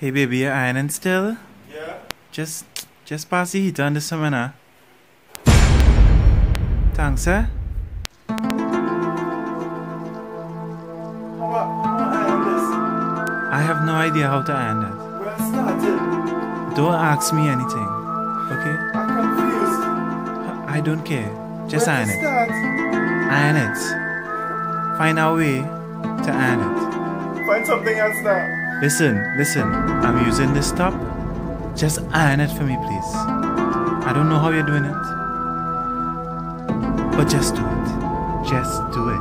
Hey baby, you ironing still? Yeah. Just just pass the heater on the summoner. Thanks, sir. How about, how I iron this? I have no idea how to iron that. Where I started? Don't ask me anything. Okay? I'm confused. I don't care. Just Where iron it. start? Iron it. Find our way to iron it. Find something else now. Listen, listen. I'm using this top. Just iron it for me, please. I don't know how you're doing it. But just do it. Just do it.